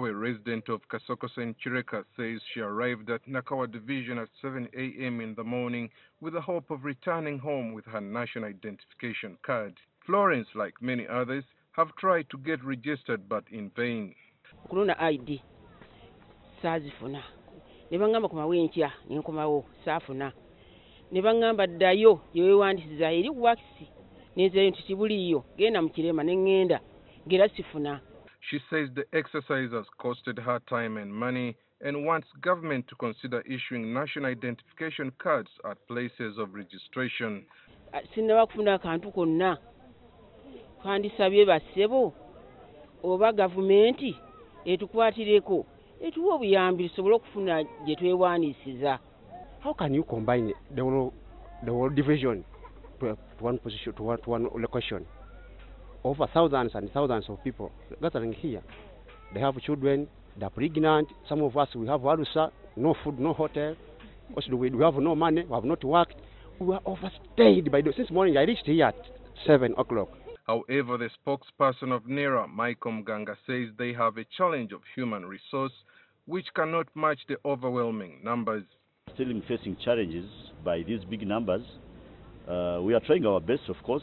A resident of Kasokoso in Kireka says she arrived at Nakawa division at 7 a.m. in the morning with the hope of returning home with her national identification card. Florence, like many others, have tried to get registered but in vain. id She says the exercise has costed her time and money and wants government to consider issuing national identification cards at places of registration. Ah, sinnaba kufuna akantu konna kandisabye bassebo oba gavumenti etukwatireko etuwa obuyambi tusobole okufuna gye twewaanisiza How can you combine the whole, the whole division to, to one position, to one, to one location? Over thousands and thousands of people gathering here. They have children, they're pregnant. Some of us, we have alusa, no food, no hotel. Also, we, we have no money, we have not worked. We were overstayed by the, since morning. I reached here at 7 o'clock. However, the spokesperson of NIRA, Michael Muganga, says they have a challenge of human resource which cannot match the overwhelming numbers. still facing challenges by these big numbers. Uh, we are trying our best, of course.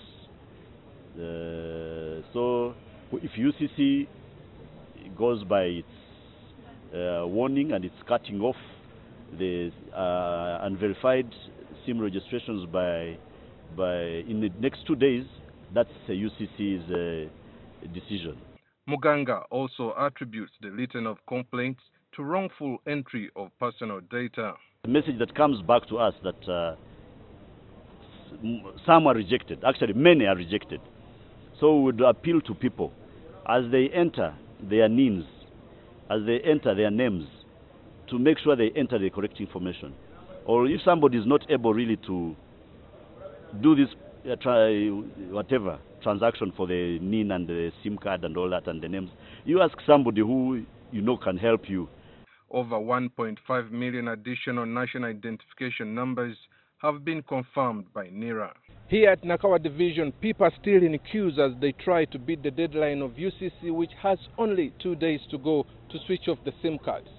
Uh, so if UCC goes by its uh, warning and it's cutting off the uh, unverified SIM registrations by by in the next two days, that's UCC's uh, decision. Muganga also attributes the litany of complaints to wrongful entry of personal data. The message that comes back to us that uh, some are rejected. Actually, many are rejected. So we would appeal to people as they enter their names, as they enter their names, to make sure they enter the correct information. Or if somebody is not able really to do this, uh, try, whatever transaction for the NIN and the SIM card and all that and the names, you ask somebody who you know can help you. Over 1.5 million additional national identification numbers have been confirmed by NIRA. Here at Nakawa Division, people are still in queues as they try to beat the deadline of UCC, which has only two days to go to switch off the SIM cards.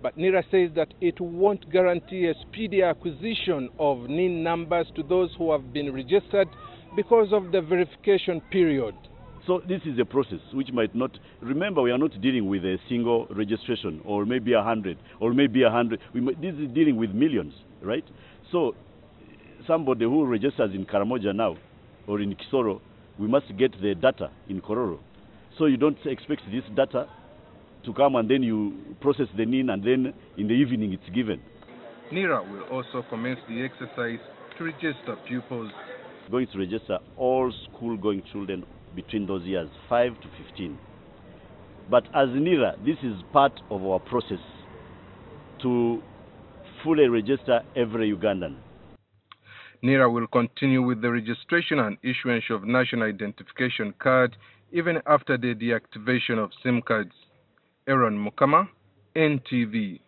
But NIRA says that it won't guarantee a speedy acquisition of NIN numbers to those who have been registered because of the verification period. So this is a process which might not. Remember, we are not dealing with a single registration, or maybe a hundred, or maybe a hundred. This is dealing with millions, right? So somebody who registers in Karamoja now, or in Kisoro, we must get the data in Kololo. So you don't expect this data to come and then you process the NIN, and then in the evening it's given. NIRA will also commence the exercise to register pupils. Going to register all school-going children between those years 5 to 15. But as NIRA, this is part of our process to fully register every Ugandan. NIRA will continue with the registration and issuance of national identification card even after the deactivation of SIM cards. Aaron Mukama, NTV.